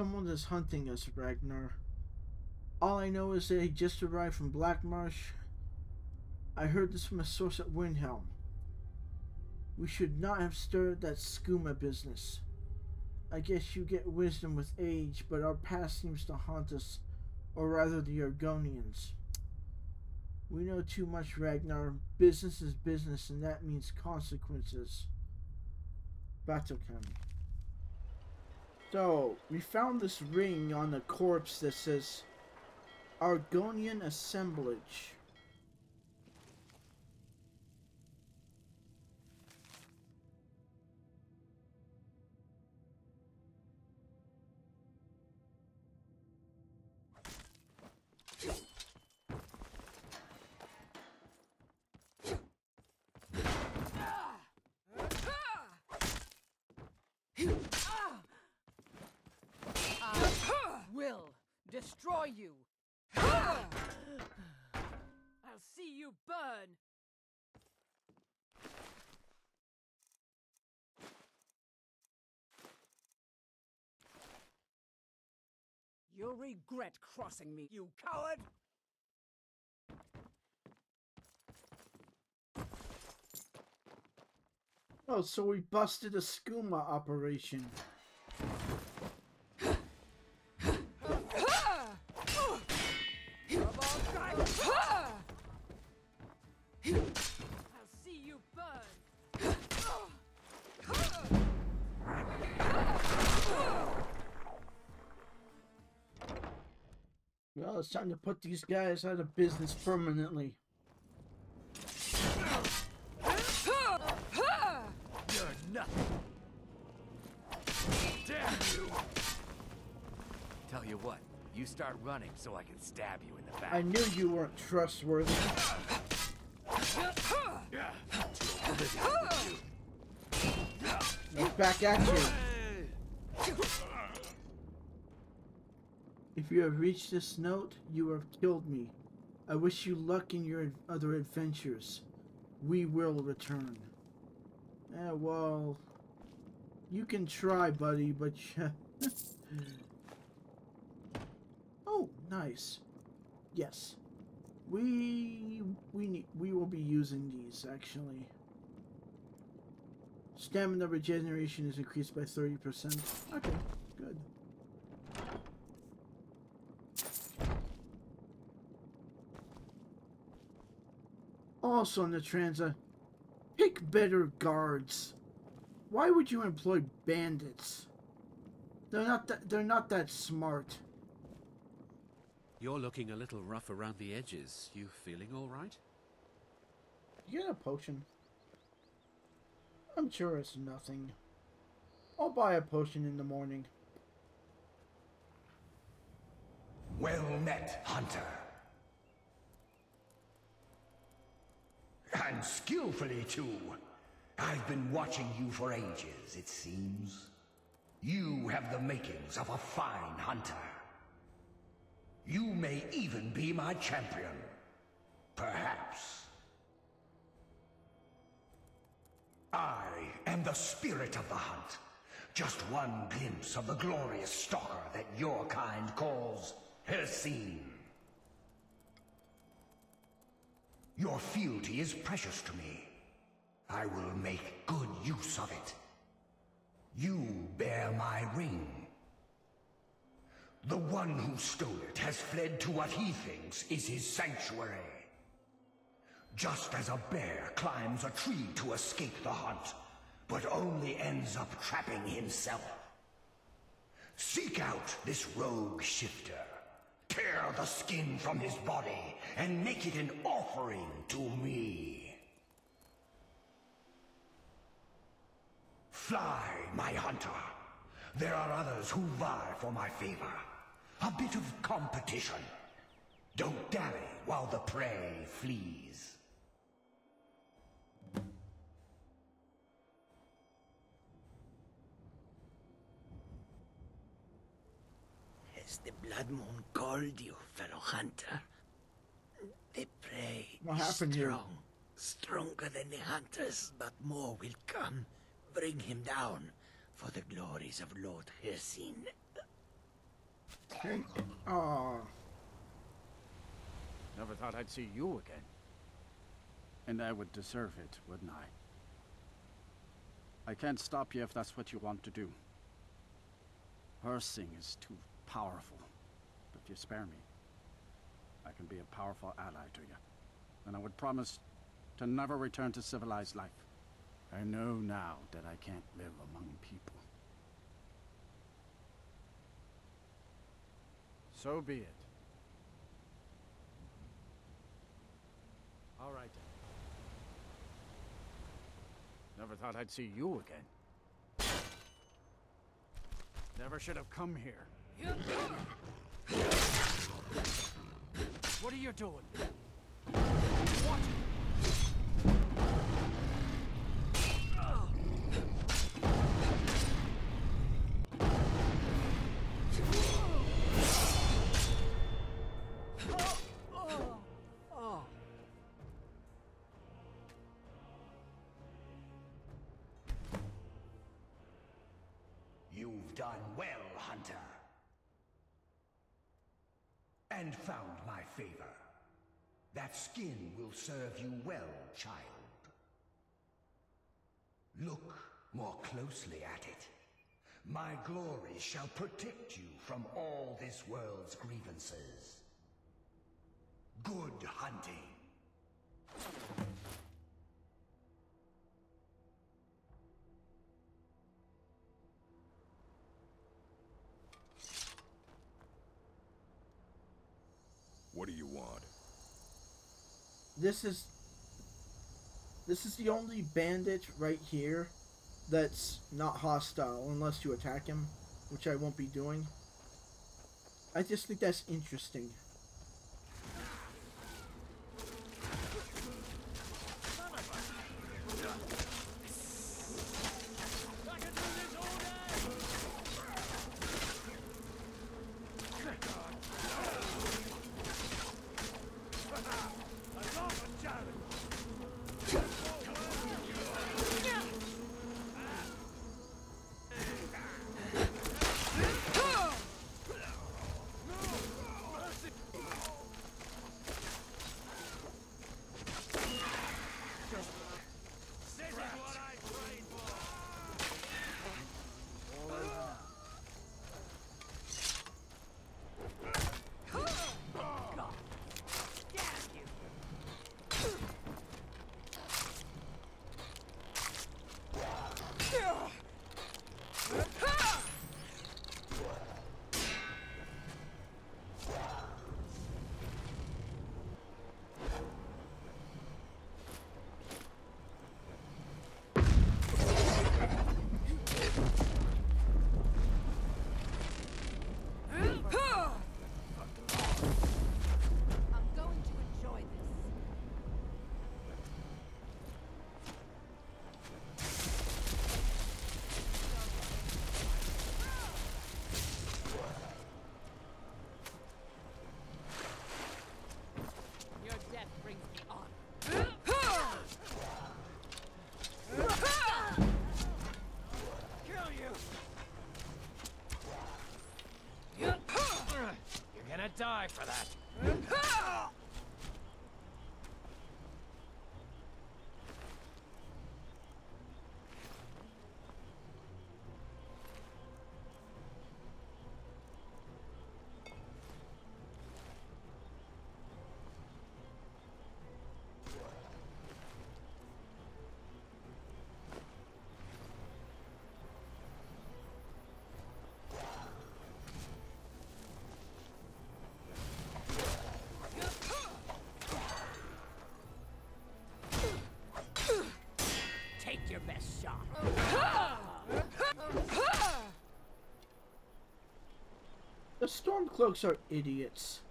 Someone is hunting us, Ragnar. All I know is he just arrived from Black Marsh. I heard this from a source at Windhelm. We should not have stirred that skooma business. I guess you get wisdom with age, but our past seems to haunt us, or rather the Argonians. We know too much, Ragnar. Business is business, and that means consequences. Battlecam. So, we found this ring on the corpse that says Argonian Assemblage. You burn. You'll regret crossing me, you coward! Oh, so we busted a skooma operation. It's time to put these guys out of business permanently. You're nothing. Damn you! Tell you what, you start running so I can stab you in the back. I knew you weren't trustworthy. Back at you. If you have reached this note, you have killed me. I wish you luck in your other adventures. We will return. Eh, well, you can try, buddy, but oh, nice. Yes, we we need we will be using these actually. Stamina regeneration is increased by thirty percent. Okay, good. Also, Natranza, uh, pick better guards. Why would you employ bandits? They're not that they're not that smart. You're looking a little rough around the edges. You feeling all right? You get a potion. I'm sure it's nothing. I'll buy a potion in the morning. Well met, Hunter. And skillfully, too. I've been watching you for ages, it seems. You have the makings of a fine hunter. You may even be my champion. Perhaps. I am the spirit of the hunt. Just one glimpse of the glorious stalker that your kind calls Hircine. Your fealty is precious to me. I will make good use of it. You bear my ring. The one who stole it has fled to what he thinks is his sanctuary. Just as a bear climbs a tree to escape the hunt, but only ends up trapping himself. Seek out this rogue shifter. Tear the skin from his body and make it an offering to me. Fly, my hunter. There are others who vie for my favor. A bit of competition. Don't dally while the prey flees. Has the Blood Moon called you, fellow hunter? The prey What is happened here? strong, stronger than the hunters, but more will come. Bring him down for the glories of Lord Hircine. Aw. Ah. Never thought I'd see you again. And I would deserve it, wouldn't I? I can't stop you if that's what you want to do. Hircine is too powerful. But if you spare me, I can be a powerful ally to you. And I would promise to never return to civilized life. I know now that I can't live among people. So be it. All right. Never thought I'd see you again. Never should have come here. What are you doing? What? You've done well, Hunter. And found my favor. That skin will serve you well, child. Look more closely at it. My glory shall protect you from all this world's grievances. Good hunting. This is this is the only bandit right here that's not hostile unless you attack him, which I won't be doing. I just think that's interesting. Stormcloaks are idiots.